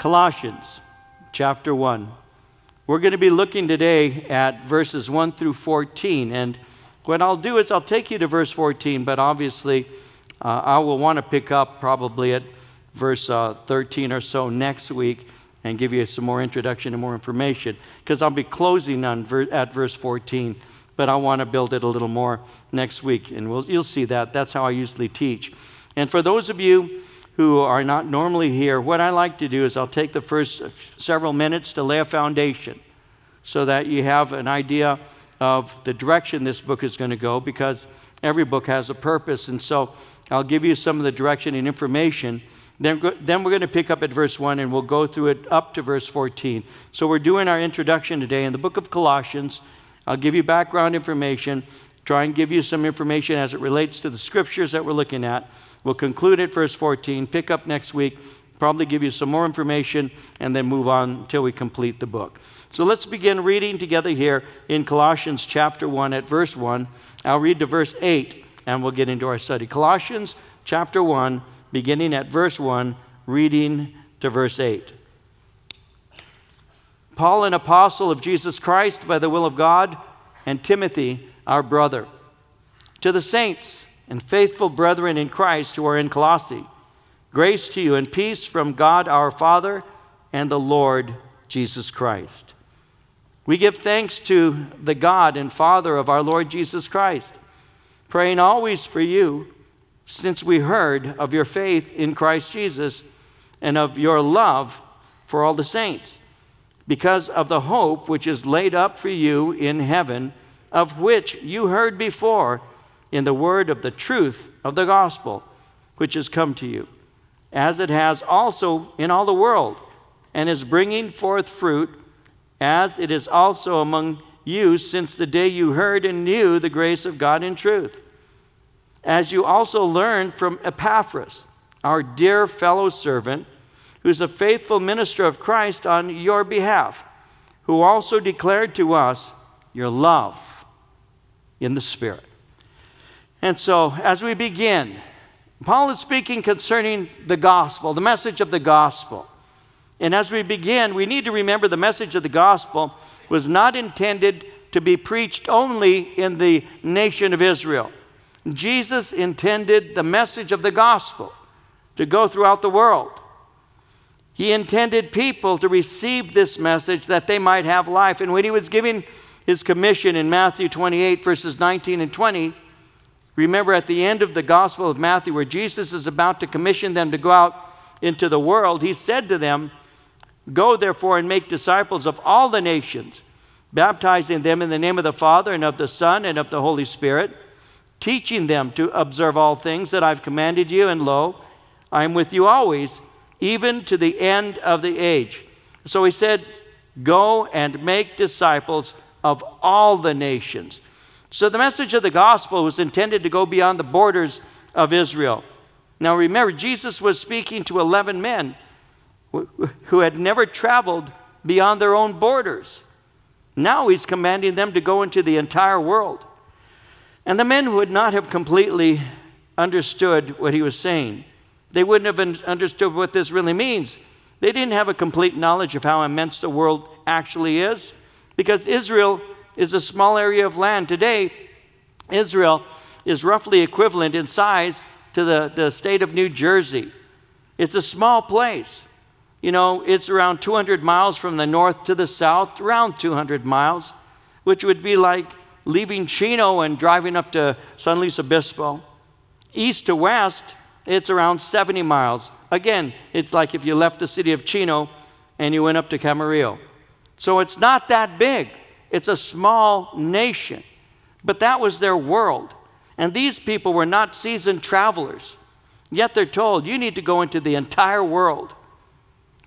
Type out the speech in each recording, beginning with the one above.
Colossians chapter 1. We're going to be looking today at verses 1 through 14. And what I'll do is I'll take you to verse 14, but obviously uh, I will want to pick up probably at verse uh, 13 or so next week and give you some more introduction and more information because I'll be closing on ver- at verse 14, but I want to build it a little more next week, and we'll, you'll see that. That's how I usually teach. And for those of you who are not normally here, what I like to do is I'll take the first several minutes to lay a foundation so that you have an idea of the direction this book is going to go because every book has a purpose. And so I'll give you some of the direction and information then, then we're going to pick up at verse 1 and we'll go through it up to verse 14. So we're doing our introduction today in the book of Colossians. I'll give you background information, try and give you some information as it relates to the scriptures that we're looking at. We'll conclude at verse 14, pick up next week, probably give you some more information, and then move on until we complete the book. So let's begin reading together here in Colossians chapter 1 at verse 1. I'll read to verse 8 and we'll get into our study. Colossians chapter 1 beginning at verse 1, reading to verse 8. Paul, an apostle of Jesus Christ by the will of God, and Timothy, our brother. To the saints and faithful brethren in Christ who are in Colossae, grace to you and peace from God our Father and the Lord Jesus Christ. We give thanks to the God and Father of our Lord Jesus Christ, praying always for you since we heard of your faith in Christ Jesus and of your love for all the saints, because of the hope which is laid up for you in heaven, of which you heard before in the word of the truth of the gospel, which has come to you, as it has also in all the world, and is bringing forth fruit, as it is also among you since the day you heard and knew the grace of God in truth as you also learned from Epaphras, our dear fellow servant, who's a faithful minister of Christ on your behalf, who also declared to us your love in the Spirit. And so, as we begin, Paul is speaking concerning the gospel, the message of the gospel. And as we begin, we need to remember the message of the gospel was not intended to be preached only in the nation of Israel. Jesus intended the message of the gospel to go throughout the world. He intended people to receive this message that they might have life. And when he was giving his commission in Matthew 28, verses 19 and 20, remember at the end of the Gospel of Matthew, where Jesus is about to commission them to go out into the world, he said to them, Go therefore and make disciples of all the nations, baptizing them in the name of the Father and of the Son and of the Holy Spirit teaching them to observe all things that I've commanded you, and lo, I am with you always, even to the end of the age. So he said, Go and make disciples of all the nations. So the message of the gospel was intended to go beyond the borders of Israel. Now remember, Jesus was speaking to 11 men who had never traveled beyond their own borders. Now he's commanding them to go into the entire world. And the men would not have completely understood what he was saying. They wouldn't have understood what this really means. They didn't have a complete knowledge of how immense the world actually is because Israel is a small area of land. Today, Israel is roughly equivalent in size to the, the state of New Jersey. It's a small place. You know, it's around 200 miles from the north to the south, around 200 miles, which would be like leaving Chino and driving up to San Luis Obispo. East to west, it's around 70 miles. Again, it's like if you left the city of Chino and you went up to Camarillo. So it's not that big. It's a small nation. But that was their world. And these people were not seasoned travelers. Yet they're told, you need to go into the entire world.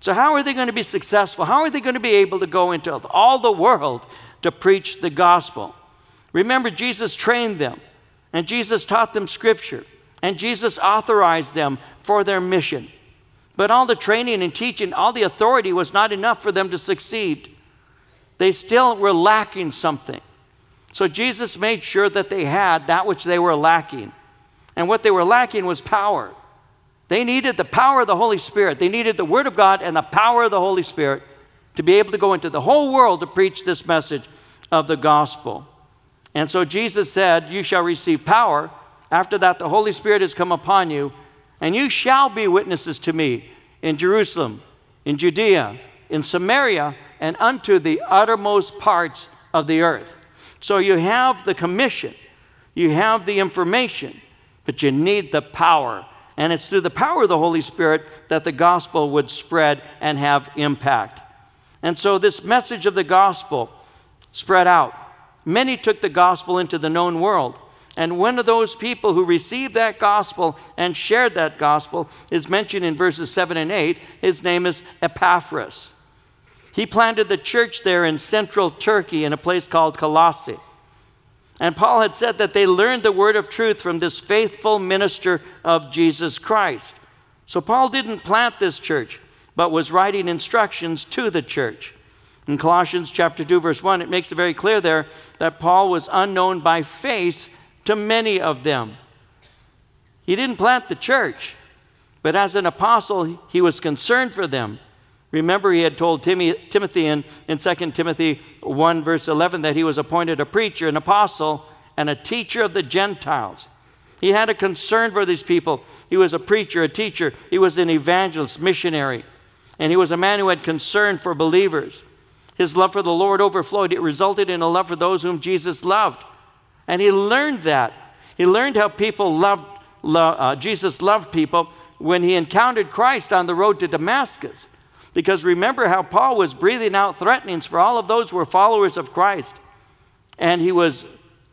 So, how are they going to be successful? How are they going to be able to go into all the world to preach the gospel? Remember, Jesus trained them, and Jesus taught them Scripture, and Jesus authorized them for their mission. But all the training and teaching, all the authority was not enough for them to succeed. They still were lacking something. So Jesus made sure that they had that which they were lacking. And what they were lacking was power. They needed the power of the Holy Spirit. They needed the Word of God and the power of the Holy Spirit to be able to go into the whole world to preach this message of the gospel. And so Jesus said, You shall receive power. After that, the Holy Spirit has come upon you, and you shall be witnesses to me in Jerusalem, in Judea, in Samaria, and unto the uttermost parts of the earth. So you have the commission, you have the information, but you need the power. And it's through the power of the Holy Spirit that the gospel would spread and have impact. And so this message of the gospel spread out. Many took the gospel into the known world. And one of those people who received that gospel and shared that gospel is mentioned in verses 7 and 8. His name is Epaphras. He planted the church there in central Turkey in a place called Colossae. And Paul had said that they learned the word of truth from this faithful minister of Jesus Christ. So Paul didn't plant this church but was writing instructions to the church. In Colossians chapter 2 verse 1 it makes it very clear there that Paul was unknown by face to many of them. He didn't plant the church, but as an apostle he was concerned for them. Remember he had told Timothy in, in 2 Timothy 1 verse 11 that he was appointed a preacher, an apostle, and a teacher of the Gentiles. He had a concern for these people. He was a preacher, a teacher, he was an evangelist, missionary. And he was a man who had concern for believers. His love for the Lord overflowed. It resulted in a love for those whom Jesus loved. And he learned that. He learned how people loved, uh, Jesus loved people when he encountered Christ on the road to Damascus. Because remember how Paul was breathing out threatenings for all of those who were followers of Christ. And he was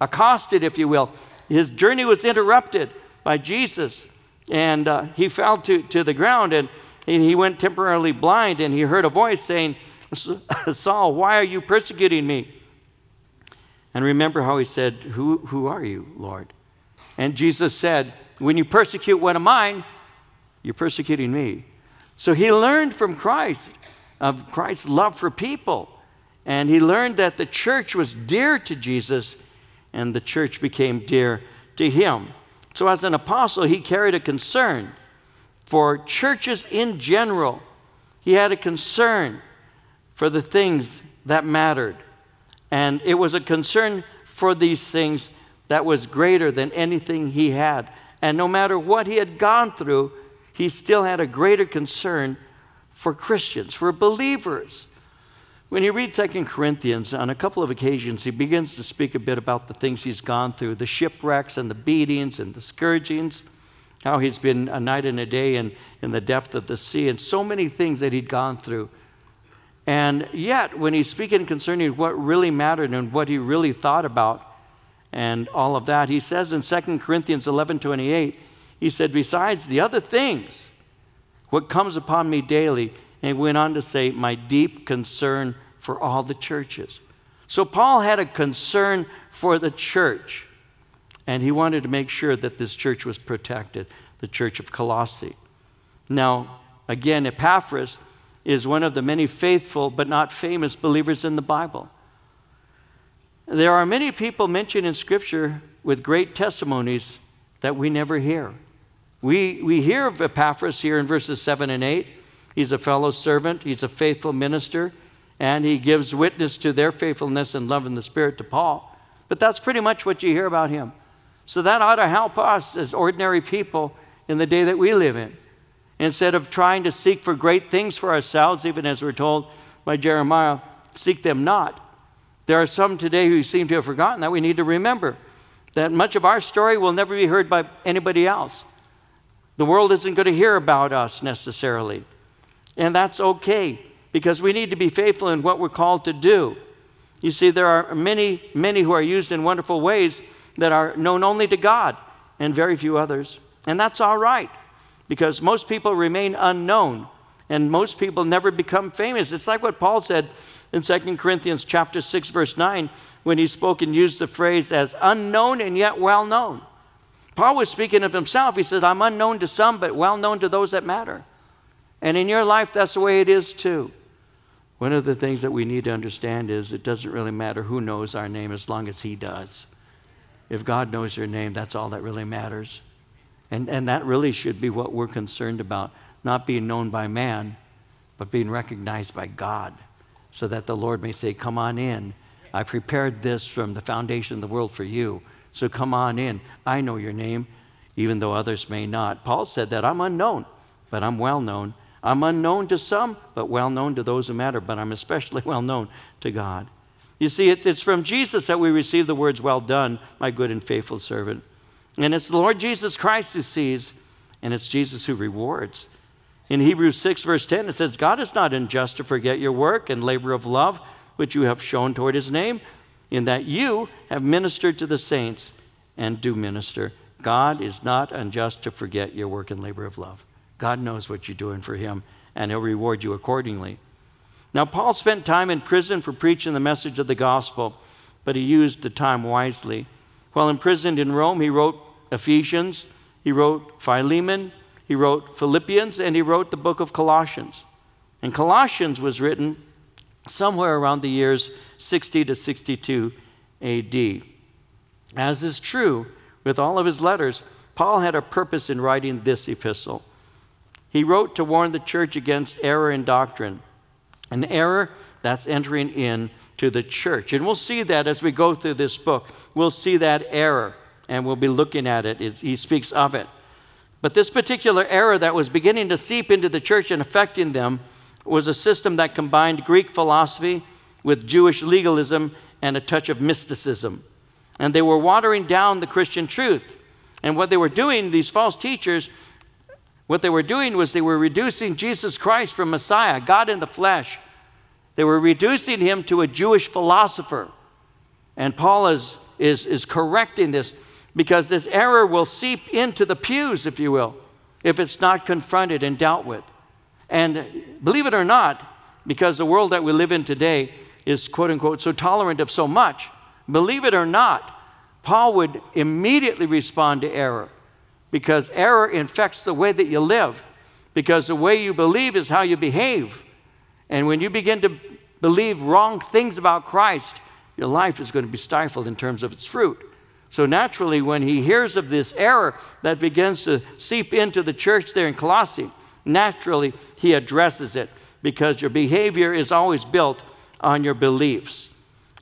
accosted, if you will. His journey was interrupted by Jesus. And uh, he fell to, to the ground. And he went temporarily blind and he heard a voice saying, Saul, why are you persecuting me? And remember how he said, Who, who are you, Lord? And Jesus said, When you persecute one of mine, you're persecuting me. So he learned from Christ of Christ's love for people. And he learned that the church was dear to Jesus, and the church became dear to him. So, as an apostle, he carried a concern for churches in general. He had a concern for the things that mattered. And it was a concern for these things that was greater than anything he had. And no matter what he had gone through, he still had a greater concern for Christians, for believers. When you read Second Corinthians, on a couple of occasions, he begins to speak a bit about the things he's gone through the shipwrecks and the beatings and the scourgings how he's been a night and a day in, in the depth of the sea, and so many things that he'd gone through. And yet, when he's speaking concerning what really mattered and what he really thought about and all of that, he says in 2 Corinthians 11 28, he said, Besides the other things, what comes upon me daily, and he went on to say, My deep concern for all the churches. So Paul had a concern for the church. And he wanted to make sure that this church was protected, the church of Colossae. Now, again, Epaphras is one of the many faithful but not famous believers in the Bible. There are many people mentioned in Scripture with great testimonies that we never hear. We, we hear of Epaphras here in verses 7 and 8. He's a fellow servant, he's a faithful minister, and he gives witness to their faithfulness and love in the Spirit to Paul. But that's pretty much what you hear about him. So that ought to help us as ordinary people in the day that we live in. Instead of trying to seek for great things for ourselves, even as we're told by Jeremiah, seek them not. There are some today who seem to have forgotten that. We need to remember that much of our story will never be heard by anybody else. The world isn't going to hear about us necessarily. And that's okay because we need to be faithful in what we're called to do. You see, there are many, many who are used in wonderful ways that are known only to God and very few others. And that's all right because most people remain unknown and most people never become famous. It's like what Paul said in 2 Corinthians chapter 6 verse 9 when he spoke and used the phrase as unknown and yet well known. Paul was speaking of himself. He says, I'm unknown to some, but well known to those that matter. And in your life, that's the way it is too. One of the things that we need to understand is it doesn't really matter who knows our name as long as he does. If God knows your name, that's all that really matters. And, and that really should be what we're concerned about not being known by man, but being recognized by God, so that the Lord may say, Come on in. I prepared this from the foundation of the world for you. So come on in. I know your name, even though others may not. Paul said that I'm unknown, but I'm well known. I'm unknown to some, but well known to those who matter, but I'm especially well known to God. You see, it's from Jesus that we receive the words, Well done, my good and faithful servant. And it's the Lord Jesus Christ who sees, and it's Jesus who rewards. In Hebrews 6, verse 10, it says, God is not unjust to forget your work and labor of love, which you have shown toward his name, in that you have ministered to the saints and do minister. God is not unjust to forget your work and labor of love. God knows what you're doing for him, and he'll reward you accordingly. Now, Paul spent time in prison for preaching the message of the gospel, but he used the time wisely. While imprisoned in Rome, he wrote Ephesians, he wrote Philemon, he wrote Philippians, and he wrote the book of Colossians. And Colossians was written somewhere around the years 60 to 62 AD. As is true with all of his letters, Paul had a purpose in writing this epistle. He wrote to warn the church against error in doctrine. An error that's entering in to the church. And we'll see that as we go through this book. We'll see that error and we'll be looking at it. It's, he speaks of it. But this particular error that was beginning to seep into the church and affecting them was a system that combined Greek philosophy with Jewish legalism and a touch of mysticism. And they were watering down the Christian truth. And what they were doing, these false teachers, what they were doing was they were reducing Jesus Christ from Messiah, God in the flesh, they were reducing him to a Jewish philosopher. And Paul is, is, is correcting this because this error will seep into the pews, if you will, if it's not confronted and dealt with. And believe it or not, because the world that we live in today is quote unquote so tolerant of so much, believe it or not, Paul would immediately respond to error because error infects the way that you live, because the way you believe is how you behave. And when you begin to believe wrong things about Christ, your life is going to be stifled in terms of its fruit. So naturally, when he hears of this error that begins to seep into the church there in Colossae, naturally he addresses it because your behavior is always built on your beliefs.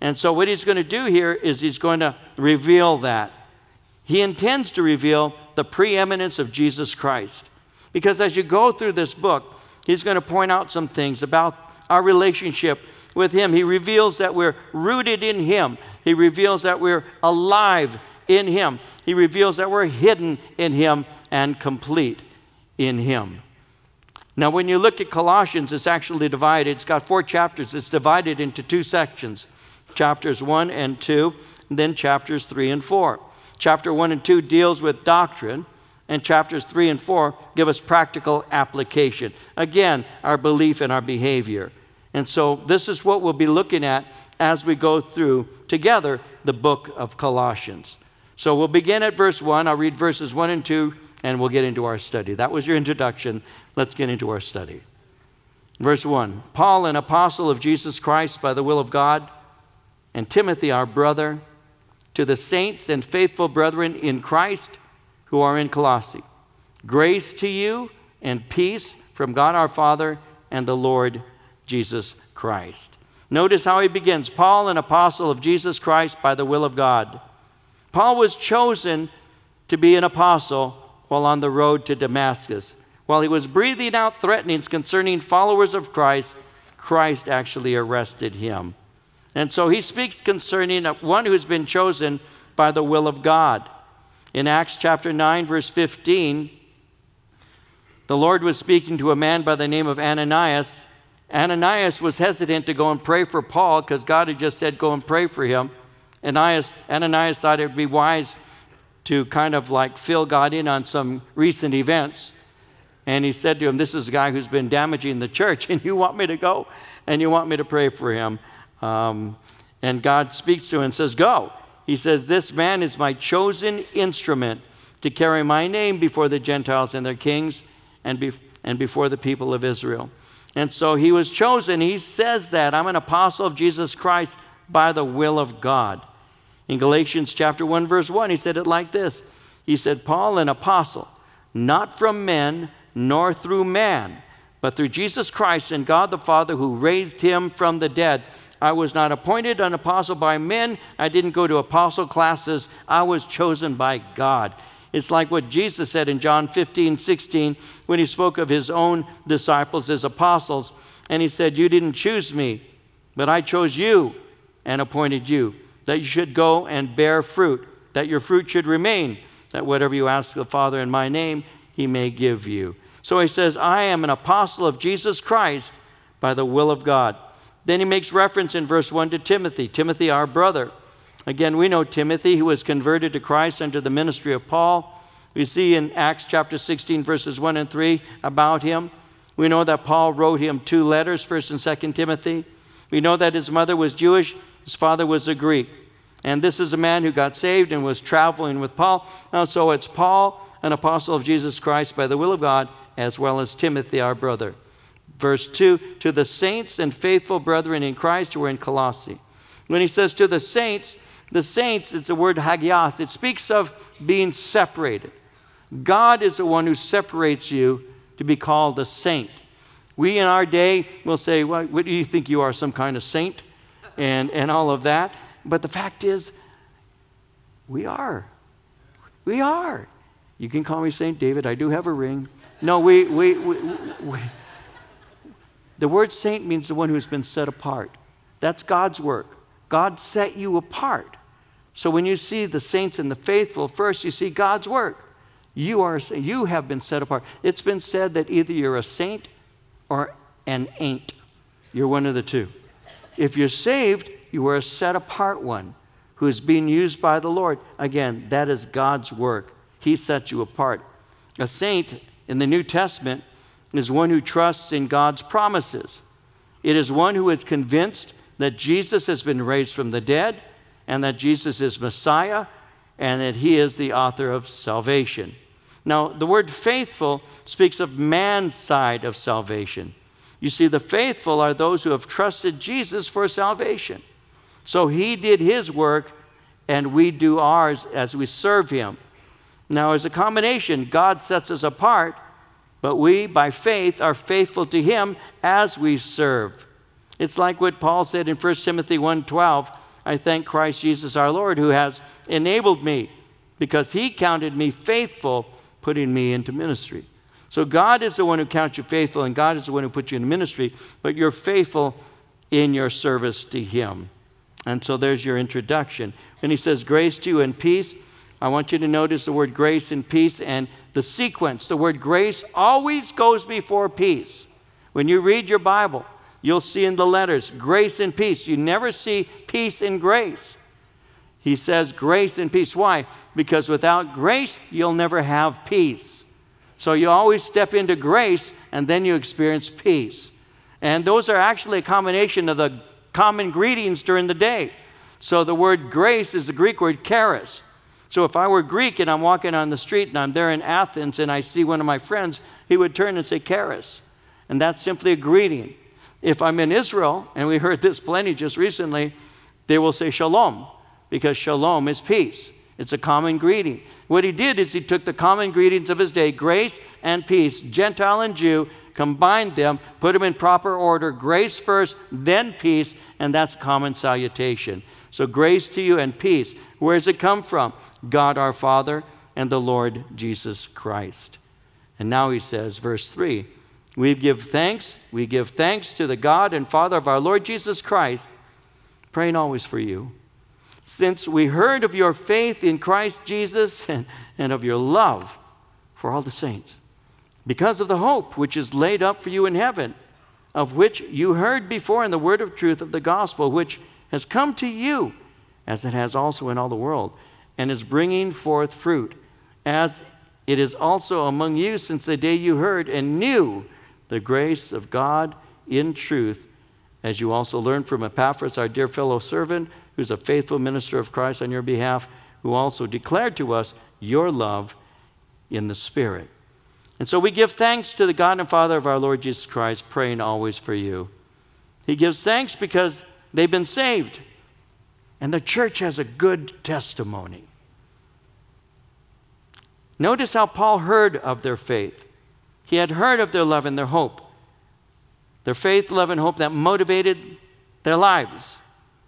And so, what he's going to do here is he's going to reveal that. He intends to reveal the preeminence of Jesus Christ. Because as you go through this book, he's going to point out some things about our relationship with him. He reveals that we're rooted in him, he reveals that we're alive in him, he reveals that we're hidden in him and complete in him. Now, when you look at Colossians, it's actually divided. It's got four chapters. It's divided into two sections chapters 1 and 2, and then chapters 3 and 4. Chapter 1 and 2 deals with doctrine, and chapters 3 and 4 give us practical application. Again, our belief and our behavior. And so, this is what we'll be looking at as we go through together the book of Colossians. So, we'll begin at verse 1. I'll read verses 1 and 2, and we'll get into our study. That was your introduction. Let's get into our study. Verse 1 Paul, an apostle of Jesus Christ by the will of God, and Timothy, our brother, to the saints and faithful brethren in Christ who are in Colossae. Grace to you and peace from God our Father and the Lord Jesus Christ. Notice how he begins Paul, an apostle of Jesus Christ by the will of God. Paul was chosen to be an apostle while on the road to Damascus. While he was breathing out threatenings concerning followers of Christ, Christ actually arrested him. And so he speaks concerning one who's been chosen by the will of God. In Acts chapter 9, verse 15, the Lord was speaking to a man by the name of Ananias. Ananias was hesitant to go and pray for Paul because God had just said, Go and pray for him. Ananias, Ananias thought it would be wise to kind of like fill God in on some recent events. And he said to him, This is a guy who's been damaging the church, and you want me to go and you want me to pray for him. Um, and God speaks to him and says, Go. He says, This man is my chosen instrument to carry my name before the Gentiles and their kings and, be- and before the people of Israel. And so he was chosen. He says that I'm an apostle of Jesus Christ by the will of God. In Galatians chapter 1 verse 1 he said it like this. He said Paul an apostle not from men, nor through man, but through Jesus Christ and God the Father who raised him from the dead. I was not appointed an apostle by men. I didn't go to apostle classes. I was chosen by God. It's like what Jesus said in John 15, 16, when he spoke of his own disciples as apostles. And he said, You didn't choose me, but I chose you and appointed you, that you should go and bear fruit, that your fruit should remain, that whatever you ask the Father in my name, he may give you. So he says, I am an apostle of Jesus Christ by the will of God. Then he makes reference in verse 1 to Timothy, Timothy, our brother. Again, we know Timothy, who was converted to Christ under the ministry of Paul. We see in Acts chapter 16, verses 1 and 3 about him. We know that Paul wrote him two letters, 1st and 2nd Timothy. We know that his mother was Jewish, his father was a Greek. And this is a man who got saved and was traveling with Paul. And so it's Paul, an apostle of Jesus Christ by the will of God, as well as Timothy, our brother. Verse 2 To the saints and faithful brethren in Christ who are in Colossae. When he says to the saints, the saints, it's the word hagios. It speaks of being separated. God is the one who separates you to be called a saint. We in our day will say, well, What do you think you are, some kind of saint? And, and all of that. But the fact is, we are. We are. You can call me Saint David. I do have a ring. No, we, we, we, we the word saint means the one who's been set apart. That's God's work. God set you apart. So when you see the saints and the faithful, first you see God's work. You are you have been set apart. It's been said that either you're a saint or an ain't. You're one of the two. If you're saved, you are a set apart one who is being used by the Lord. Again, that is God's work. He set you apart. A saint in the New Testament is one who trusts in God's promises. It is one who is convinced that Jesus has been raised from the dead and that Jesus is Messiah and that he is the author of salvation. Now, the word faithful speaks of man's side of salvation. You see, the faithful are those who have trusted Jesus for salvation. So he did his work, and we do ours as we serve him. Now, as a combination, God sets us apart, but we, by faith, are faithful to him as we serve. It's like what Paul said in 1 Timothy 1:12, I thank Christ Jesus our Lord who has enabled me because he counted me faithful putting me into ministry. So God is the one who counts you faithful and God is the one who puts you in ministry, but you're faithful in your service to him. And so there's your introduction. When he says grace to you and peace, I want you to notice the word grace and peace and the sequence. The word grace always goes before peace. When you read your Bible, you'll see in the letters grace and peace. You never see peace and grace. He says grace and peace. Why? Because without grace, you'll never have peace. So you always step into grace and then you experience peace. And those are actually a combination of the common greetings during the day. So the word grace is the Greek word charis. So if I were Greek and I'm walking on the street and I'm there in Athens and I see one of my friends, he would turn and say charis. And that's simply a greeting. If I'm in Israel, and we heard this plenty just recently, they will say shalom, because shalom is peace. It's a common greeting. What he did is he took the common greetings of his day, grace and peace, Gentile and Jew, combined them, put them in proper order, grace first, then peace, and that's common salutation. So grace to you and peace. Where does it come from? God our Father and the Lord Jesus Christ. And now he says, verse 3 We give thanks, we give thanks to the God and Father of our Lord Jesus Christ, praying always for you. Since we heard of your faith in Christ Jesus and, and of your love for all the saints because of the hope which is laid up for you in heaven, of which you heard before in the word of truth of the gospel, which has come to you, as it has also in all the world, and is bringing forth fruit, as it is also among you since the day you heard and knew the grace of God in truth, as you also learned from Epaphras, our dear fellow servant, who's a faithful minister of Christ on your behalf, who also declared to us your love in the Spirit. And so we give thanks to the God and Father of our Lord Jesus Christ, praying always for you. He gives thanks because they've been saved. And the church has a good testimony. Notice how Paul heard of their faith. He had heard of their love and their hope. Their faith, love, and hope that motivated their lives.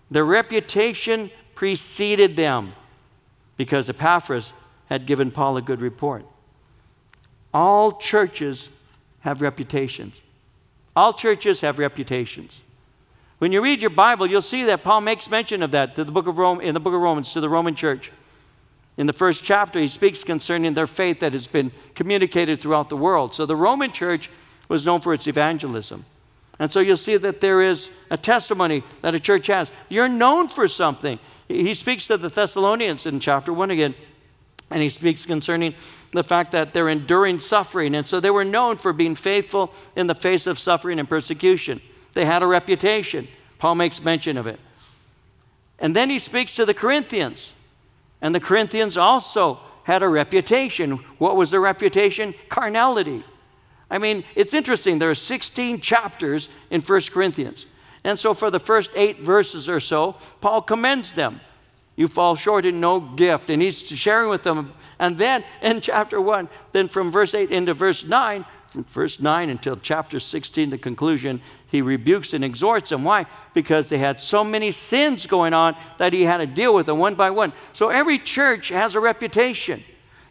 Their reputation preceded them because Epaphras had given Paul a good report. All churches have reputations. All churches have reputations. When you read your Bible, you'll see that Paul makes mention of that to the book of Rome, in the book of Romans to the Roman church. In the first chapter, he speaks concerning their faith that has been communicated throughout the world. So the Roman church was known for its evangelism. And so you'll see that there is a testimony that a church has. You're known for something. He speaks to the Thessalonians in chapter 1 again, and he speaks concerning the fact that they're enduring suffering. And so they were known for being faithful in the face of suffering and persecution. They had a reputation. Paul makes mention of it. And then he speaks to the Corinthians. And the Corinthians also had a reputation. What was their reputation? Carnality. I mean, it's interesting. There are 16 chapters in 1 Corinthians. And so, for the first eight verses or so, Paul commends them. You fall short in no gift. And he's sharing with them. And then in chapter 1, then from verse 8 into verse 9, from verse 9 until chapter 16, the conclusion, he rebukes and exhorts them. Why? Because they had so many sins going on that he had to deal with them one by one. So every church has a reputation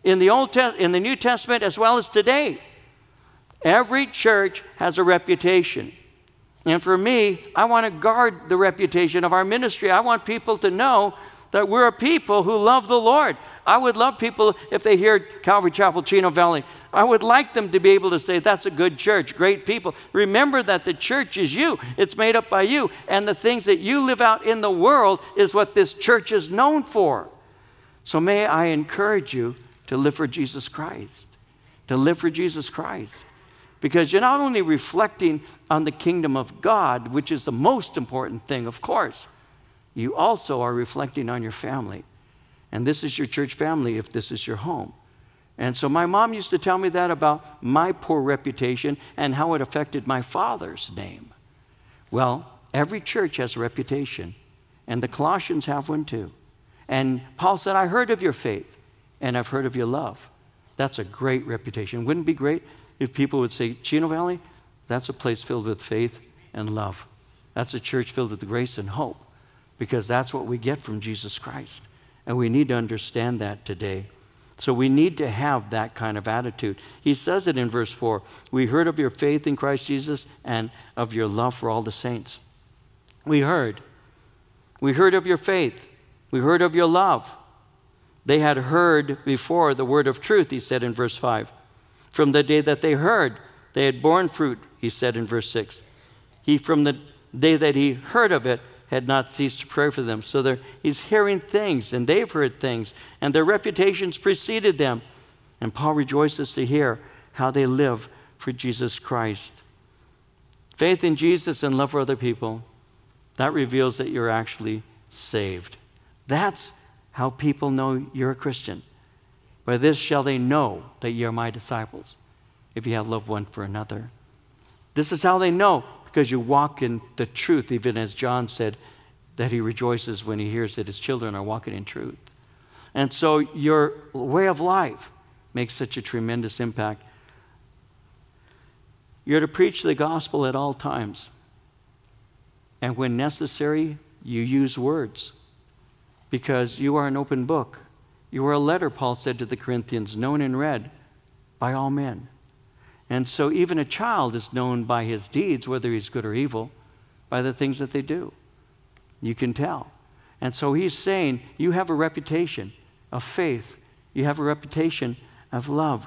in the Old Te- in the New Testament as well as today. Every church has a reputation. And for me, I want to guard the reputation of our ministry. I want people to know that we're a people who love the Lord. I would love people if they hear Calvary Chapel, Chino Valley. I would like them to be able to say, that's a good church, great people. Remember that the church is you, it's made up by you. And the things that you live out in the world is what this church is known for. So may I encourage you to live for Jesus Christ, to live for Jesus Christ. Because you're not only reflecting on the kingdom of God, which is the most important thing, of course, you also are reflecting on your family. And this is your church family if this is your home. And so my mom used to tell me that about my poor reputation and how it affected my father's name. Well, every church has a reputation, and the Colossians have one too. And Paul said, I heard of your faith, and I've heard of your love. That's a great reputation. Wouldn't it be great if people would say, Chino Valley, that's a place filled with faith and love. That's a church filled with grace and hope because that's what we get from Jesus Christ. And we need to understand that today. So we need to have that kind of attitude. He says it in verse 4 We heard of your faith in Christ Jesus and of your love for all the saints. We heard. We heard of your faith. We heard of your love. They had heard before the word of truth, he said in verse 5. From the day that they heard, they had borne fruit, he said in verse 6. He, from the day that he heard of it, had not ceased to pray for them. So he's hearing things, and they've heard things, and their reputations preceded them. And Paul rejoices to hear how they live for Jesus Christ. Faith in Jesus and love for other people, that reveals that you're actually saved. That's how people know you're a Christian. By this shall they know that ye are my disciples, if you have love one for another. This is how they know, because you walk in the truth, even as John said that he rejoices when he hears that his children are walking in truth. And so your way of life makes such a tremendous impact. You're to preach the gospel at all times. And when necessary, you use words because you are an open book. You are a letter, Paul said to the Corinthians, known and read by all men. And so even a child is known by his deeds, whether he's good or evil, by the things that they do. You can tell. And so he's saying, You have a reputation of faith, you have a reputation of love.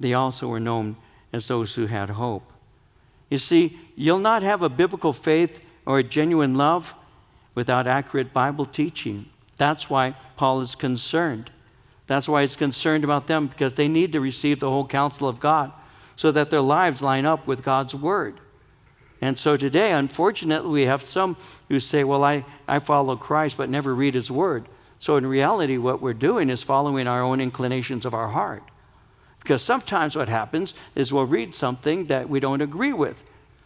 They also were known as those who had hope. You see, you'll not have a biblical faith or a genuine love without accurate Bible teaching. That's why Paul is concerned. That's why he's concerned about them because they need to receive the whole counsel of God so that their lives line up with God's word. And so today, unfortunately, we have some who say, Well, I, I follow Christ but never read his word. So in reality, what we're doing is following our own inclinations of our heart. Because sometimes what happens is we'll read something that we don't agree with.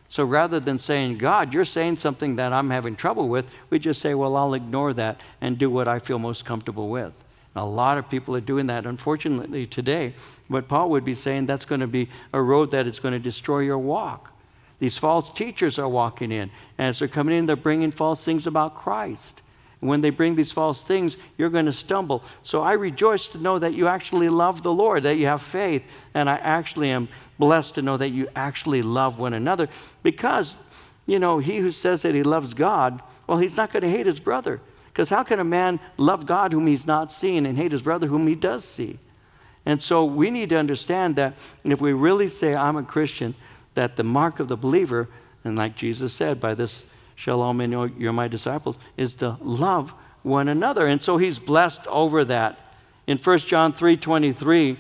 So rather than saying, God, you're saying something that I'm having trouble with, we just say, Well, I'll ignore that and do what I feel most comfortable with. A lot of people are doing that, unfortunately, today. But Paul would be saying that's going to be a road that is going to destroy your walk. These false teachers are walking in. As they're coming in, they're bringing false things about Christ. And when they bring these false things, you're going to stumble. So I rejoice to know that you actually love the Lord, that you have faith. And I actually am blessed to know that you actually love one another because, you know, he who says that he loves God, well, he's not going to hate his brother. Because how can a man love God whom he's not seen and hate his brother whom he does see? And so we need to understand that if we really say, I'm a Christian, that the mark of the believer, and like Jesus said, by this shall all men know you're my disciples, is to love one another. And so he's blessed over that. In 1 John 3 23,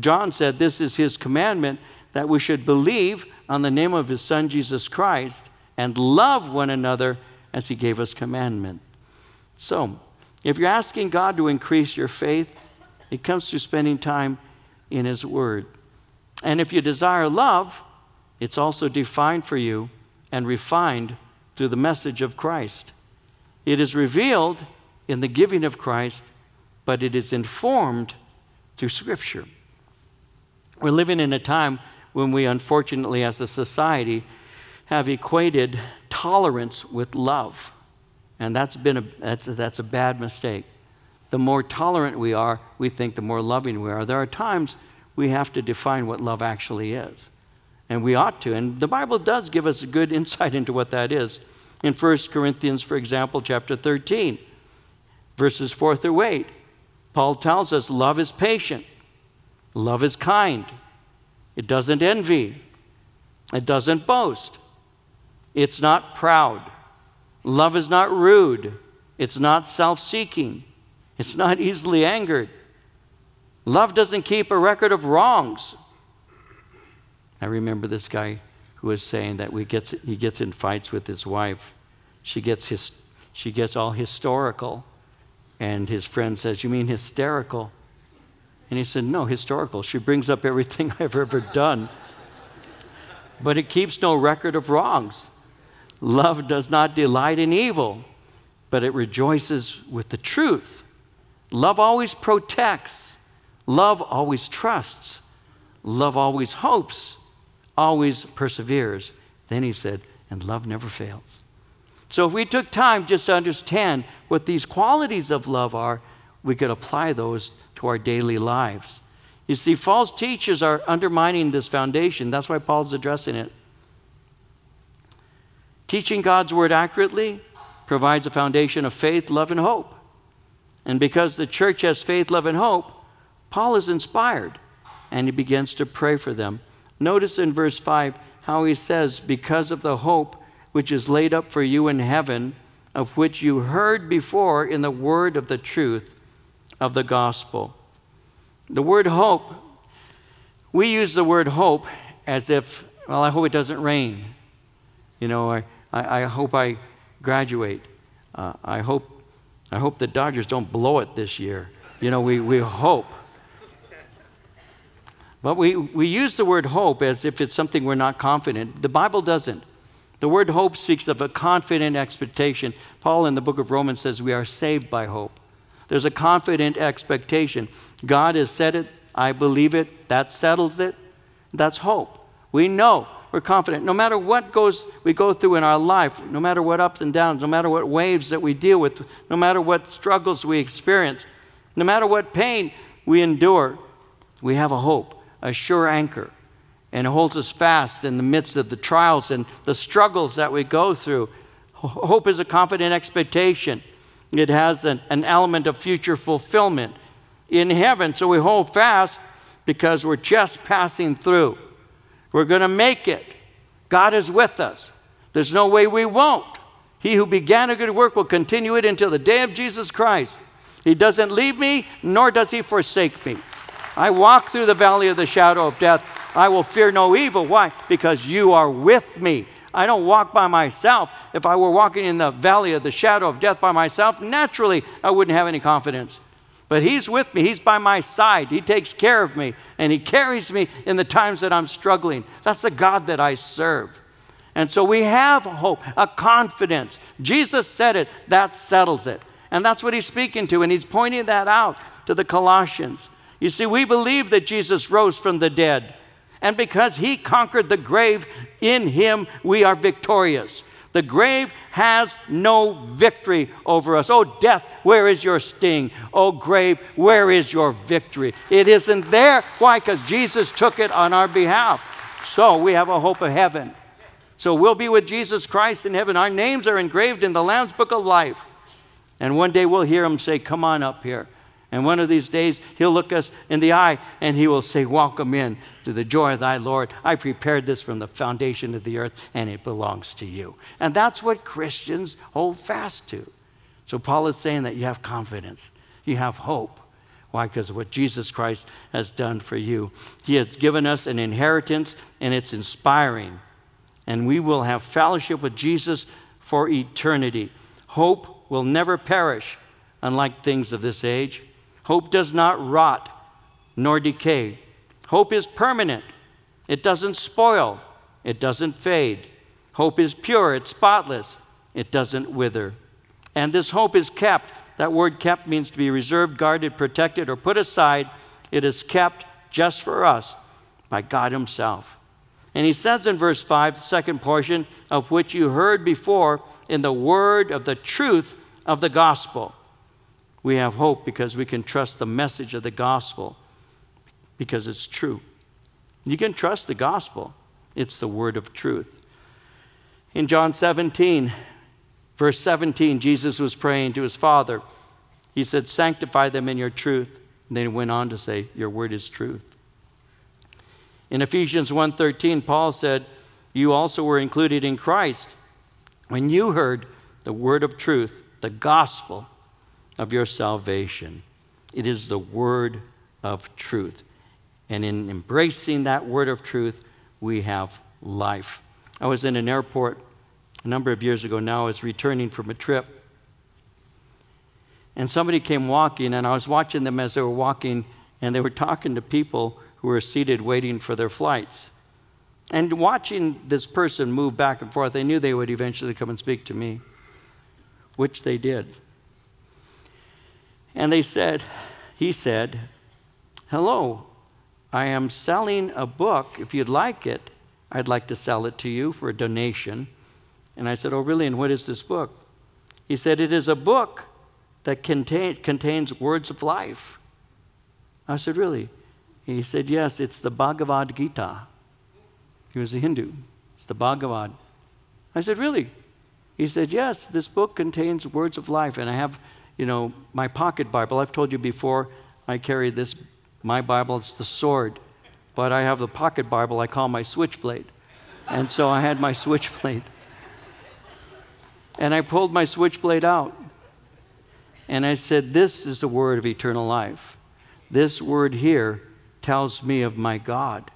John said, This is his commandment that we should believe on the name of his Son Jesus Christ and love one another as he gave us commandment. So, if you're asking God to increase your faith, it comes through spending time in His Word. And if you desire love, it's also defined for you and refined through the message of Christ. It is revealed in the giving of Christ, but it is informed through Scripture. We're living in a time when we, unfortunately, as a society, have equated tolerance with love. And that's been a, that's, a, that's a bad mistake. The more tolerant we are, we think the more loving we are. There are times we have to define what love actually is. And we ought to. And the Bible does give us a good insight into what that is. In 1 Corinthians, for example, chapter 13, verses 4 through 8, Paul tells us love is patient, love is kind, it doesn't envy, it doesn't boast, it's not proud. Love is not rude, it's not self seeking, it's not easily angered. Love doesn't keep a record of wrongs. I remember this guy who was saying that we gets, he gets in fights with his wife. She gets, his, she gets all historical. And his friend says, You mean hysterical? And he said, No, historical. She brings up everything I've ever done. But it keeps no record of wrongs. Love does not delight in evil, but it rejoices with the truth. Love always protects. Love always trusts. Love always hopes, always perseveres. Then he said, and love never fails. So if we took time just to understand what these qualities of love are, we could apply those to our daily lives. You see, false teachers are undermining this foundation. That's why Paul's addressing it. Teaching God's word accurately provides a foundation of faith, love, and hope. And because the church has faith, love, and hope, Paul is inspired and he begins to pray for them. Notice in verse 5 how he says, Because of the hope which is laid up for you in heaven, of which you heard before in the word of the truth of the gospel. The word hope, we use the word hope as if, well, I hope it doesn't rain. You know, I, I, I hope I graduate. Uh, I, hope, I hope the Dodgers don't blow it this year. You know, we, we hope. But we, we use the word hope as if it's something we're not confident. The Bible doesn't. The word hope speaks of a confident expectation. Paul in the book of Romans says we are saved by hope. There's a confident expectation. God has said it, I believe it, that settles it. That's hope. We know we're confident. No matter what goes we go through in our life, no matter what ups and downs, no matter what waves that we deal with, no matter what struggles we experience, no matter what pain we endure, we have a hope, a sure anchor, and it holds us fast in the midst of the trials and the struggles that we go through. Hope is a confident expectation. It has an, an element of future fulfillment in heaven. So we hold fast because we're just passing through. We're going to make it. God is with us. There's no way we won't. He who began a good work will continue it until the day of Jesus Christ. He doesn't leave me, nor does he forsake me. I walk through the valley of the shadow of death. I will fear no evil. Why? Because you are with me. I don't walk by myself. If I were walking in the valley of the shadow of death by myself, naturally I wouldn't have any confidence. But He's with me, He's by my side, He takes care of me, and He carries me in the times that I'm struggling. That's the God that I serve. And so we have hope, a confidence. Jesus said it, that settles it. And that's what He's speaking to, and He's pointing that out to the Colossians. You see, we believe that Jesus rose from the dead. And because he conquered the grave, in him we are victorious. The grave has no victory over us. Oh, death, where is your sting? Oh, grave, where is your victory? It isn't there. Why? Because Jesus took it on our behalf. So we have a hope of heaven. So we'll be with Jesus Christ in heaven. Our names are engraved in the Lamb's Book of Life. And one day we'll hear him say, Come on up here. And one of these days, he'll look us in the eye and he will say, Welcome in to the joy of thy Lord. I prepared this from the foundation of the earth and it belongs to you. And that's what Christians hold fast to. So Paul is saying that you have confidence, you have hope. Why? Because of what Jesus Christ has done for you. He has given us an inheritance and it's inspiring. And we will have fellowship with Jesus for eternity. Hope will never perish, unlike things of this age. Hope does not rot nor decay. Hope is permanent, it doesn't spoil, it doesn't fade. Hope is pure, it's spotless, it doesn't wither. And this hope is kept. That word kept means to be reserved, guarded, protected, or put aside. It is kept just for us by God Himself. And He says in verse 5, the second portion, of which you heard before in the word of the truth of the gospel we have hope because we can trust the message of the gospel because it's true. You can trust the gospel, it's the word of truth. In John 17, verse 17, Jesus was praying to his Father. He said, Sanctify them in your truth. And then he went on to say, Your word is truth. In Ephesians 1:13, Paul said, You also were included in Christ when you heard the word of truth, the gospel of your salvation. It is the word of truth. And in embracing that word of truth, we have life. I was in an airport a number of years ago now. I was returning from a trip. And somebody came walking, and I was watching them as they were walking, and they were talking to people who were seated waiting for their flights. And watching this person move back and forth, I knew they would eventually come and speak to me, which they did. And they said, he said, Hello, I am selling a book. If you'd like it, I'd like to sell it to you for a donation. And I said, Oh, really? And what is this book? He said, It is a book that contain, contains words of life. I said, Really? He said, Yes, it's the Bhagavad Gita. He was a Hindu. It's the Bhagavad. I said, Really? He said, Yes, this book contains words of life. And I have you know, my pocket Bible. I've told you before, I carry this, my Bible, it's the sword. But I have the pocket Bible I call my switchblade. And so I had my switchblade. And I pulled my switchblade out. And I said, This is the word of eternal life. This word here tells me of my God.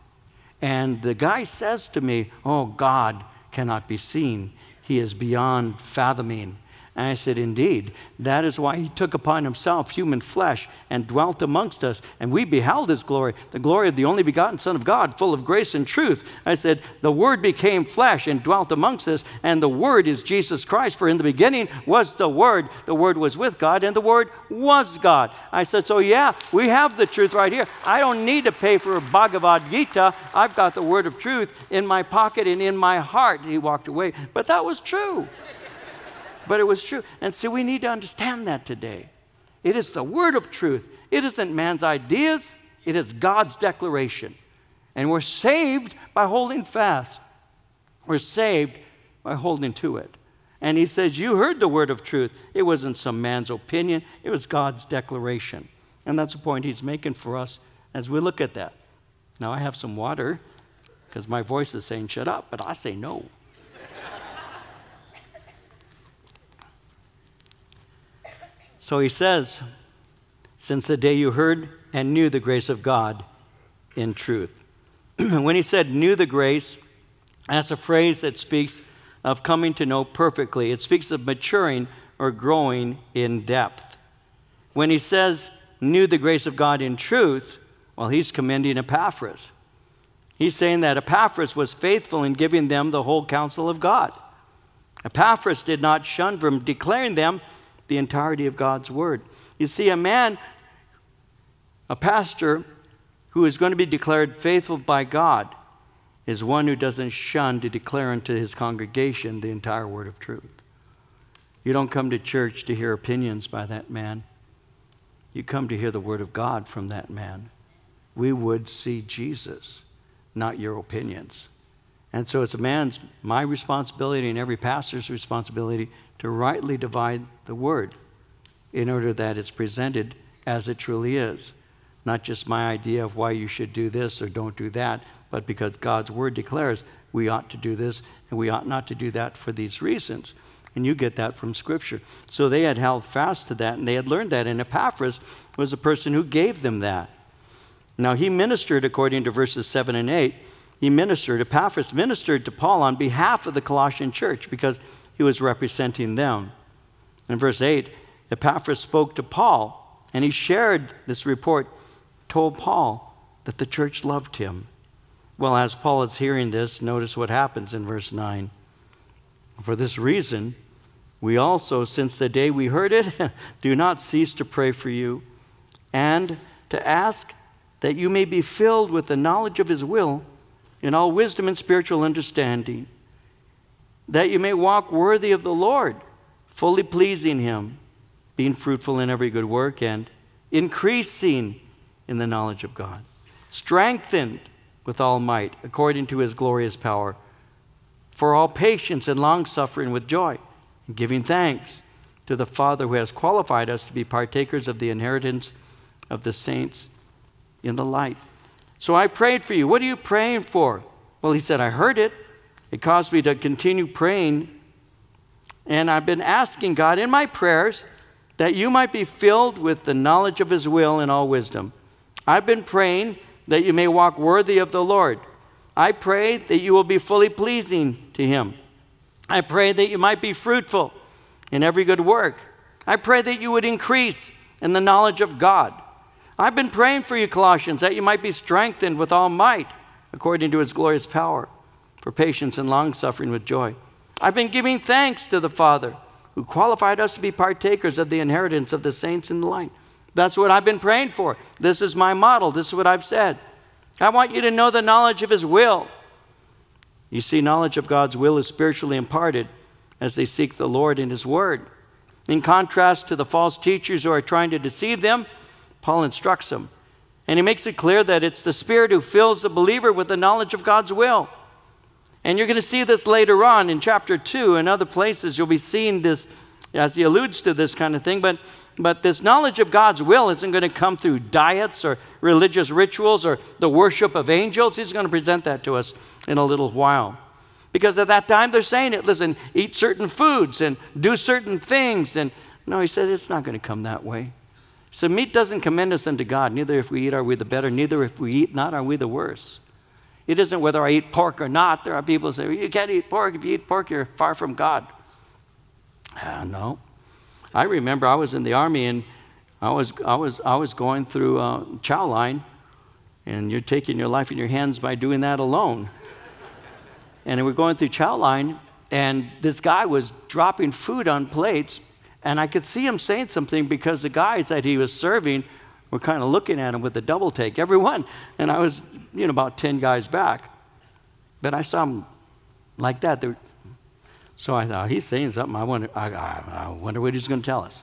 And the guy says to me, Oh, God cannot be seen. He is beyond fathoming. And I said, Indeed, that is why he took upon himself human flesh and dwelt amongst us. And we beheld his glory, the glory of the only begotten Son of God, full of grace and truth. I said, The Word became flesh and dwelt amongst us, and the Word is Jesus Christ. For in the beginning was the Word. The Word was with God, and the Word was God. I said, So yeah, we have the truth right here. I don't need to pay for a Bhagavad Gita. I've got the Word of truth in my pocket and in my heart. He walked away. But that was true but it was true. And so we need to understand that today. It is the word of truth, it isn't man's ideas, it is God's declaration. And we're saved by holding fast. We're saved by holding to it. And he says, You heard the word of truth. It wasn't some man's opinion, it was God's declaration. And that's the point he's making for us as we look at that. Now, I have some water because my voice is saying, Shut up, but I say no. So he says, Since the day you heard and knew the grace of God in truth. when he said knew the grace, that's a phrase that speaks of coming to know perfectly. It speaks of maturing or growing in depth. When he says knew the grace of God in truth, well, he's commending Epaphras. He's saying that Epaphras was faithful in giving them the whole counsel of God. Epaphras did not shun from declaring them the entirety of God's word. You see, a man A pastor who is going to be declared faithful by God is one who doesn't shun to declare unto his congregation the entire word of truth. You don't come to church to hear opinions by that man. You come to hear the word of God from that man. We would see Jesus, not your opinions. And so it's a man's, my responsibility and every pastor's responsibility to rightly divide the word in order that it's presented as it truly is. Not just my idea of why you should do this or don't do that, but because God's word declares we ought to do this and we ought not to do that for these reasons. And you get that from Scripture. So they had held fast to that and they had learned that. And Epaphras was the person who gave them that. Now he ministered, according to verses 7 and 8, he ministered, Epaphras ministered to Paul on behalf of the Colossian church because he was representing them. In verse 8, Epaphras spoke to Paul and he shared this report, told Paul that the church loved him. Well, as Paul is hearing this, notice what happens in verse 9. For this reason, we also, since the day we heard it, do not cease to pray for you and to ask that you may be filled with the knowledge of his will in all wisdom and spiritual understanding, that you may walk worthy of the Lord, fully pleasing him, being fruitful in every good work, and increasing in the knowledge of God, strengthened with all might, according to his glorious power, for all patience and long suffering with joy, and giving thanks to the Father who has qualified us to be partakers of the inheritance of the saints in the light. So I prayed for you. What are you praying for? Well, he said, I heard it. It caused me to continue praying. And I've been asking God in my prayers that you might be filled with the knowledge of his will and all wisdom. I've been praying that you may walk worthy of the Lord. I pray that you will be fully pleasing to him. I pray that you might be fruitful in every good work. I pray that you would increase in the knowledge of God. I've been praying for you, Colossians, that you might be strengthened with all might, according to his glorious power, for patience and long suffering with joy. I've been giving thanks to the Father, who qualified us to be partakers of the inheritance of the saints in the light. That's what I've been praying for. This is my model. This is what I've said. I want you to know the knowledge of his will. You see, knowledge of God's will is spiritually imparted as they seek the Lord in his word. In contrast to the false teachers who are trying to deceive them, Paul instructs them. And he makes it clear that it's the Spirit who fills the believer with the knowledge of God's will. And you're going to see this later on in chapter 2 and other places. You'll be seeing this as he alludes to this kind of thing. But, but this knowledge of God's will isn't going to come through diets or religious rituals or the worship of angels. He's going to present that to us in a little while. Because at that time they're saying it listen, eat certain foods and do certain things. And no, he said it's not going to come that way. So meat doesn't commend us unto God. Neither if we eat are we the better, neither if we eat not are we the worse. It isn't whether I eat pork or not. There are people who say, well, you can't eat pork. If you eat pork, you're far from God. Uh, no. I remember I was in the army and I was, I was, I was going through uh, chow line, and you're taking your life in your hands by doing that alone. and we're going through chow line, and this guy was dropping food on plates and I could see him saying something because the guys that he was serving were kind of looking at him with a double take, everyone. And I was, you know, about 10 guys back. But I saw him like that. So I thought, he's saying something. I wonder, I, I, I wonder what he's going to tell us.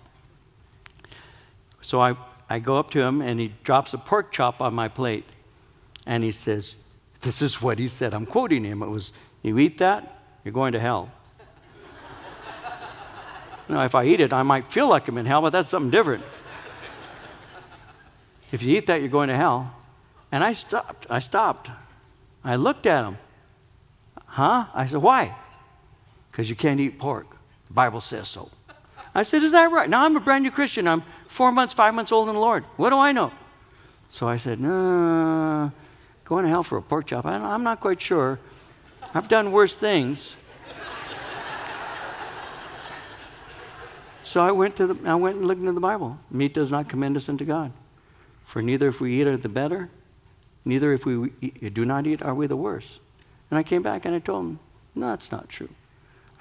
So I, I go up to him and he drops a pork chop on my plate. And he says, This is what he said. I'm quoting him. It was, You eat that, you're going to hell. Now, if I eat it, I might feel like I'm in hell, but that's something different. If you eat that, you're going to hell. And I stopped. I stopped. I looked at him. Huh? I said, why? Because you can't eat pork. The Bible says so. I said, is that right? Now I'm a brand new Christian. I'm four months, five months old in the Lord. What do I know? So I said, no, going to hell for a pork chop. I'm not quite sure. I've done worse things. So I went to the, I went and looked into the Bible. Meat does not commend us unto God. For neither if we eat are the better, neither if we eat, do not eat are we the worse. And I came back and I told him, no, that's not true.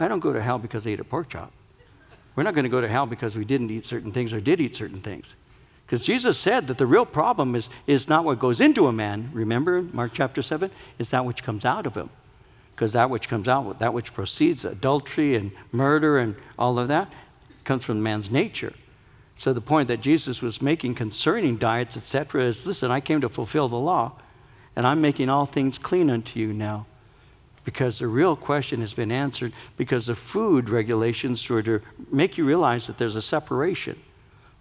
I don't go to hell because I ate a pork chop. We're not going to go to hell because we didn't eat certain things or did eat certain things. Because Jesus said that the real problem is, is not what goes into a man, remember, Mark chapter 7? It's that which comes out of him. Because that which comes out, that which proceeds, adultery and murder and all of that, comes from man's nature. So the point that Jesus was making concerning diets, etc., is listen, I came to fulfill the law, and I'm making all things clean unto you now. Because the real question has been answered because the food regulations were to make you realize that there's a separation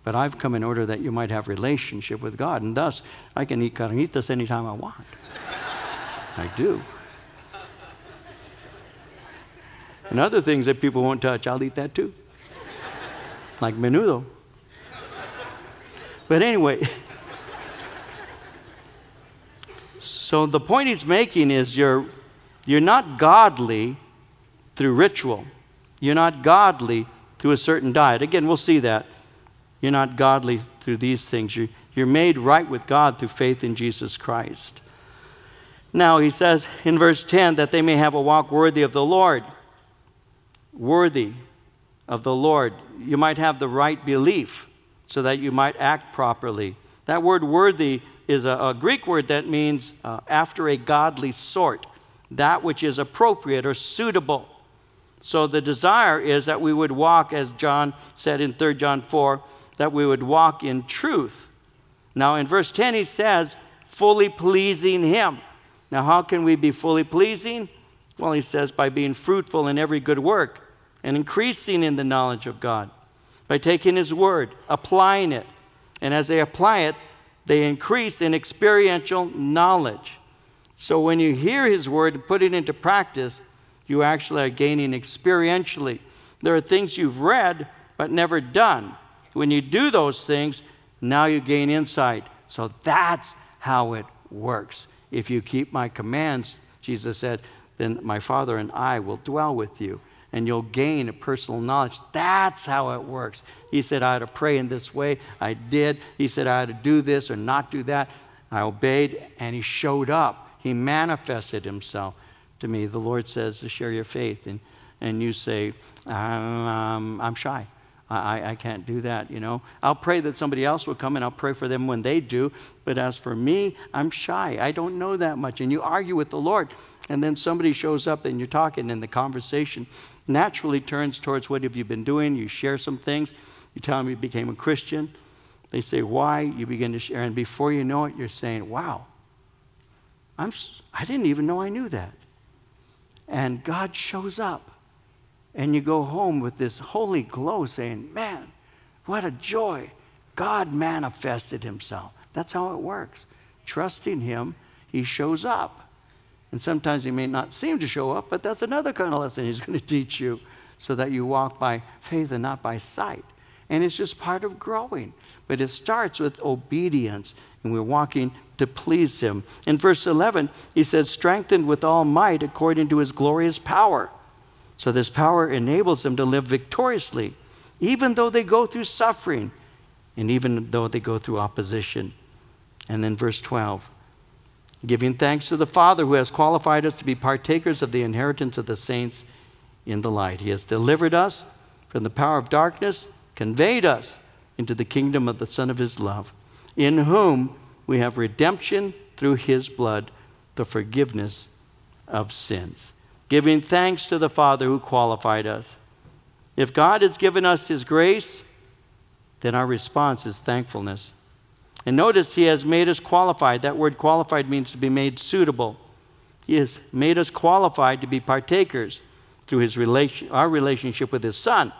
but I've come in order that you might have relationship with God. And thus, I can eat carnitas anytime I want. I do. And other things that people won't touch, I'll eat that too. Like menudo. But anyway, so the point he's making is you're, you're not godly through ritual. You're not godly through a certain diet. Again, we'll see that. You're not godly through these things. You're, you're made right with God through faith in Jesus Christ. Now, he says in verse 10 that they may have a walk worthy of the Lord. Worthy of the Lord. You might have the right belief so that you might act properly. That word worthy is a, a Greek word that means uh, after a godly sort, that which is appropriate or suitable. So the desire is that we would walk, as John said in 3 John 4, that we would walk in truth. Now, in verse 10, he says, fully pleasing him. Now, how can we be fully pleasing? Well, he says, by being fruitful in every good work and increasing in the knowledge of God, by taking his word, applying it. And as they apply it, they increase in experiential knowledge. So when you hear his word and put it into practice, you actually are gaining experientially. There are things you've read but never done. When you do those things, now you gain insight. So that's how it works. If you keep my commands, Jesus said, then my Father and I will dwell with you and you'll gain a personal knowledge. That's how it works. He said, I had to pray in this way. I did. He said, I had to do this or not do that. I obeyed, and He showed up. He manifested Himself to me. The Lord says to share your faith, and, and you say, I'm, um, I'm shy. I, I can't do that, you know. I'll pray that somebody else will come and I'll pray for them when they do. But as for me, I'm shy. I don't know that much. And you argue with the Lord, and then somebody shows up and you're talking, and the conversation naturally turns towards what have you been doing? You share some things. You tell them you became a Christian. They say, Why? You begin to share. And before you know it, you're saying, Wow, I'm, I didn't even know I knew that. And God shows up and you go home with this holy glow saying, Man, what a joy. God manifested himself. That's how it works. Trusting him, he shows up. And sometimes he may not seem to show up, but that's another kind of lesson he's going to teach you so that you walk by faith and not by sight. And it's just part of growing. But it starts with obedience, and we're walking to please him. In verse 11, he says, strengthened with all might according to his glorious power so this power enables them to live victoriously, even though they go through suffering and even though they go through opposition. And then verse 12 giving thanks to the Father who has qualified us to be partakers of the inheritance of the saints in the light. He has delivered us from the power of darkness, conveyed us into the kingdom of the Son of His love, in whom we have redemption through His blood, the forgiveness of sins giving thanks to the Father who qualified us. If God has given us His grace, then our response is thankfulness. And notice He has made us qualified. That word qualified means to be made suitable. He has made us qualified to be partakers through his relation, our relationship with His Son.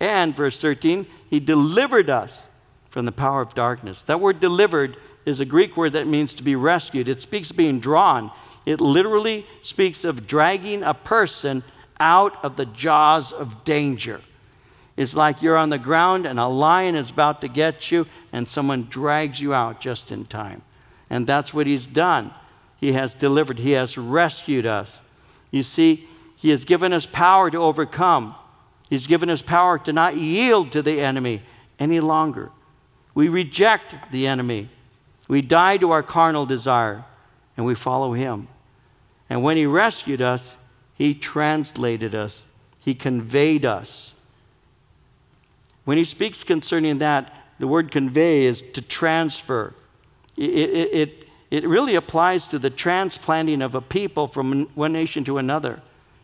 And, verse 13, He delivered us from the power of darkness. That word delivered is a Greek word that means to be rescued. It speaks of being drawn. It literally speaks of dragging a person out of the jaws of danger. It's like you're on the ground and a lion is about to get you, and someone drags you out just in time. And that's what he's done. He has delivered, he has rescued us. You see, he has given us power to overcome, he's given us power to not yield to the enemy any longer. We reject the enemy, we die to our carnal desire, and we follow him. And when He rescued us, He translated us, He conveyed us. When He speaks concerning that, the word convey is to transfer. It, it, it, it really applies to the transplanting of a people from one nation to another.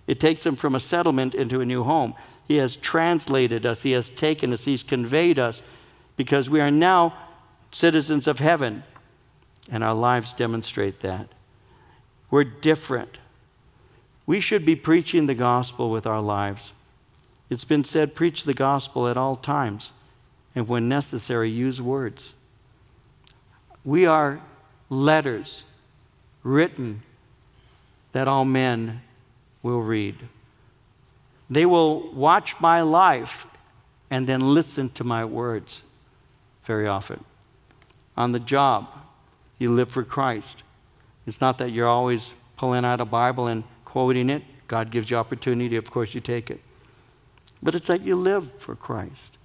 It takes them from a settlement into a new home. He has translated us, He has taken us, He's conveyed us because we are now citizens of heaven, and our lives demonstrate that. We're different. We should be preaching the gospel with our lives. It's been said, preach the gospel at all times, and when necessary, use words. We are letters written that all men will read. They will watch my life and then listen to my words very often. On the job, you live for Christ. It's not that you're always pulling out a Bible and quoting it. God gives you opportunity, of course, you take it. But it's that you live for Christ.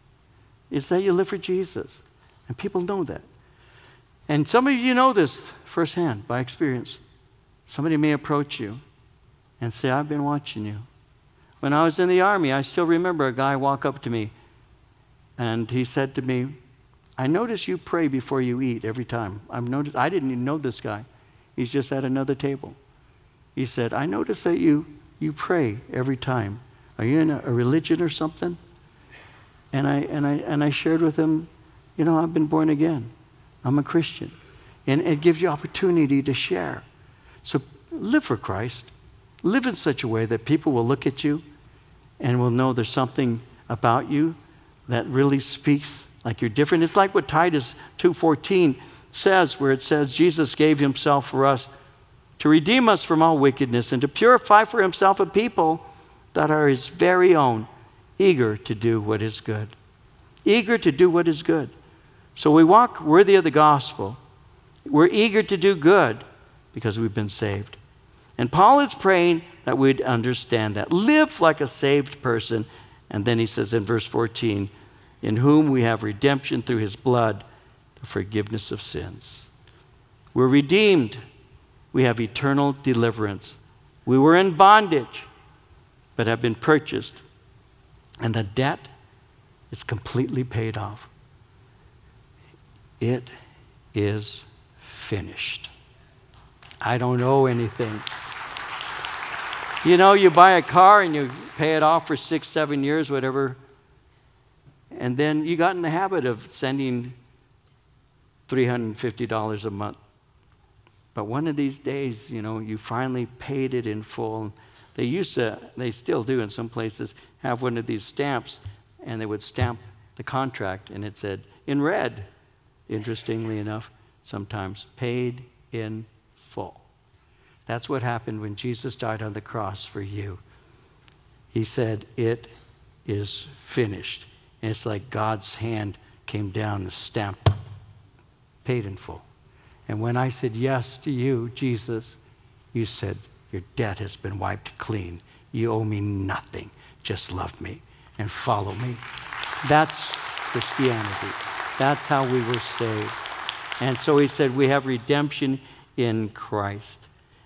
It's that you live for Jesus. And people know that. And some of you know this firsthand by experience. Somebody may approach you and say, I've been watching you. When I was in the army, I still remember a guy walk up to me and he said to me, I notice you pray before you eat every time. I've noticed, I didn't even know this guy. He's just at another table. He said, I notice that you, you pray every time. Are you in a, a religion or something? And I, and, I, and I shared with him, you know, I've been born again. I'm a Christian. And it gives you opportunity to share. So live for Christ. Live in such a way that people will look at you and will know there's something about you that really speaks like you're different. It's like what Titus 2:14 says where it says Jesus gave himself for us to redeem us from all wickedness and to purify for himself a people that are his very own, eager to do what is good. Eager to do what is good. So we walk worthy of the gospel. We're eager to do good because we've been saved. And Paul is praying that we'd understand that. Live like a saved person. And then he says in verse 14, in whom we have redemption through his blood, the forgiveness of sins. We're redeemed. We have eternal deliverance. We were in bondage, but have been purchased. And the debt is completely paid off. It is finished. I don't owe anything. You know, you buy a car and you pay it off for six, seven years, whatever, and then you got in the habit of sending $350 a month. But one of these days, you know, you finally paid it in full. They used to, they still do in some places, have one of these stamps, and they would stamp the contract, and it said, in red, interestingly enough, sometimes, paid in full. That's what happened when Jesus died on the cross for you. He said, It is finished. And it's like God's hand came down and stamped, paid in full. And when I said yes to you, Jesus, you said, Your debt has been wiped clean. You owe me nothing. Just love me and follow me. That's Christianity. That's how we were saved. And so he said, We have redemption in Christ,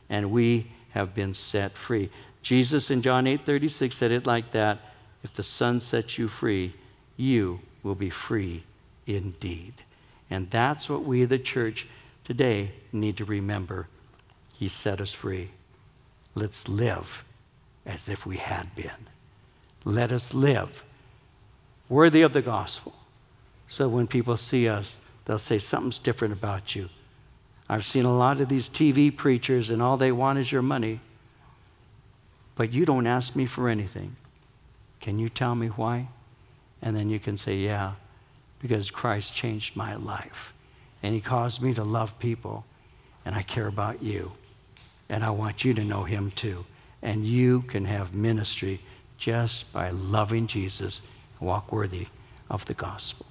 and we have been set free. Jesus in John 8 36 said it like that If the Son sets you free, you will be free indeed. And that's what we, the church, today need to remember. He set us free. Let's live as if we had been. Let us live worthy of the gospel. So when people see us, they'll say, Something's different about you. I've seen a lot of these TV preachers, and all they want is your money. But you don't ask me for anything. Can you tell me why? And then you can say, Yeah, because Christ changed my life. And He caused me to love people. And I care about you. And I want you to know Him too. And you can have ministry just by loving Jesus walk worthy of the gospel.